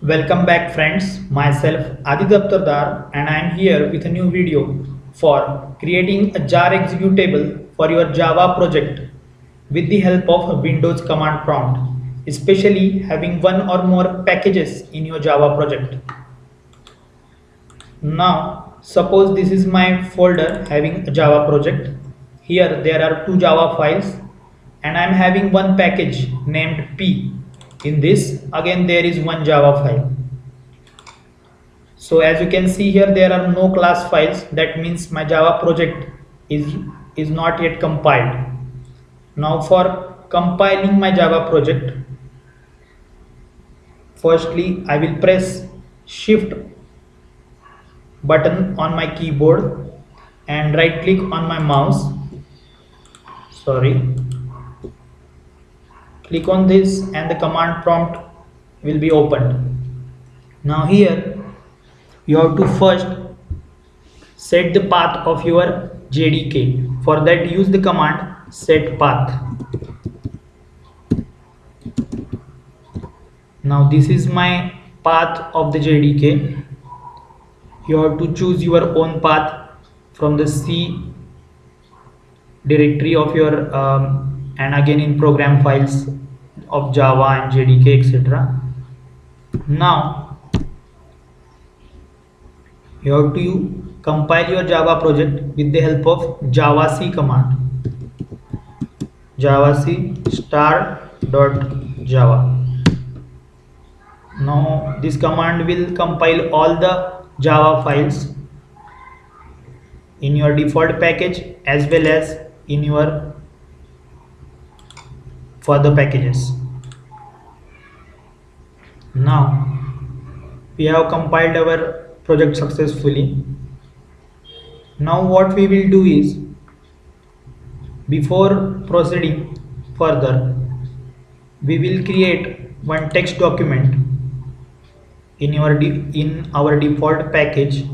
Welcome back friends, myself Adi Daptardar and I am here with a new video for creating a jar executable for your Java project with the help of Windows command prompt, especially having one or more packages in your Java project. Now suppose this is my folder having a Java project. Here there are two Java files and I am having one package named P in this again there is one java file. So as you can see here there are no class files. That means my java project is is not yet compiled. Now for compiling my java project firstly i will press shift button on my keyboard and right click on my mouse. Sorry click on this and the command prompt will be opened. Now here you have to first set the path of your JDK for that use the command set path. Now this is my path of the JDK you have to choose your own path from the C directory of your um, and again in program files of Java and JDK etc. Now you have to compile your Java project with the help of javac command javac star dot java now this command will compile all the java files in your default package as well as in your further packages. Now we have compiled our project successfully. Now what we will do is before proceeding further we will create one text document in your in our default package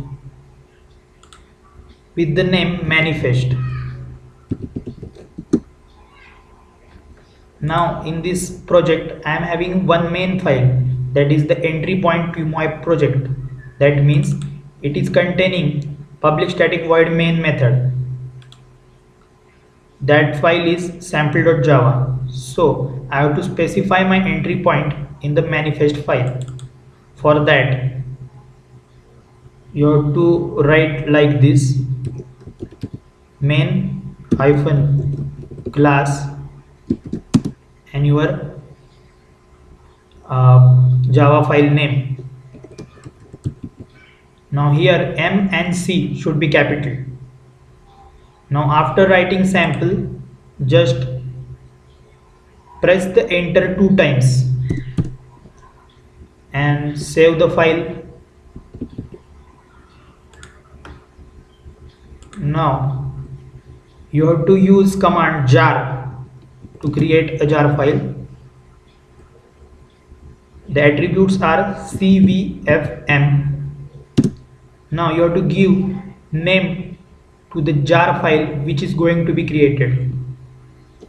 with the name manifest now in this project I am having one main file. That is the entry point to my project. That means it is containing public static void main method. That file is sample.java so I have to specify my entry point in the manifest file. For that you have to write like this. Main hyphen class and your uh, java file name. Now here m and c should be capital. Now after writing sample just press the enter two times and save the file. Now you have to use command jar to create a jar file. The attributes are cvfm now you have to give name to the jar file which is going to be created.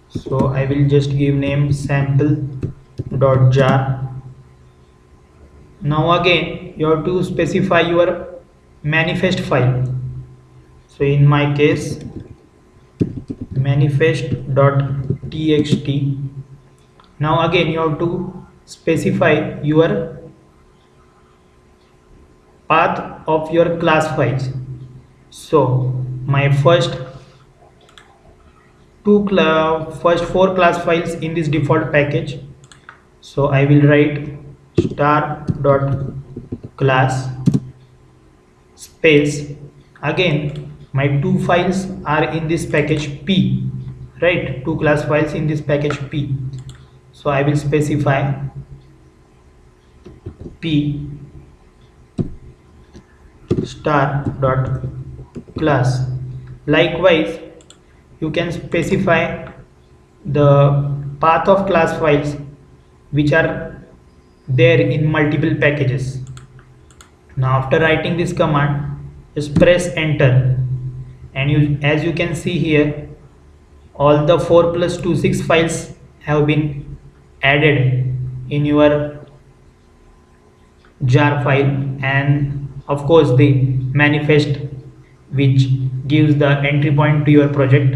So i will just give name sample dot jar now again you have to specify your manifest file. So in my case manifest.txt now again you have to specify your path of your class files. So my first two first four class files in this default package. So I will write star dot class space. Again my two files are in this package p right two class files in this package p. So i will specify p star dot class likewise you can specify the path of class files which are there in multiple packages. Now after writing this command just press enter. And you as you can see here all the 4 plus 2 6 files have been added in your jar file. And of course the manifest which gives the entry point to your project.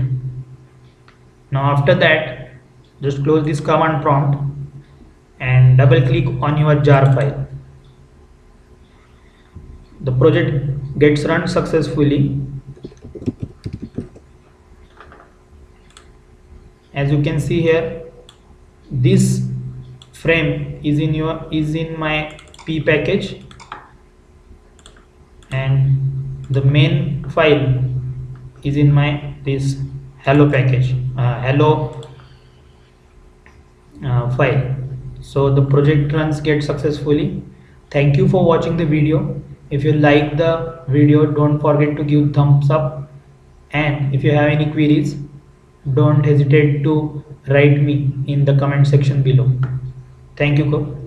Now after that just close this command prompt and double click on your jar file. The project gets run successfully as you can see here this frame is in your is in my p package. And the main file is in my this hello package uh, hello uh, file. So the project runs get successfully. Thank you for watching the video. If you like the video don't forget to give thumbs up. And if you have any queries don't hesitate to write me in the comment section below. Thank you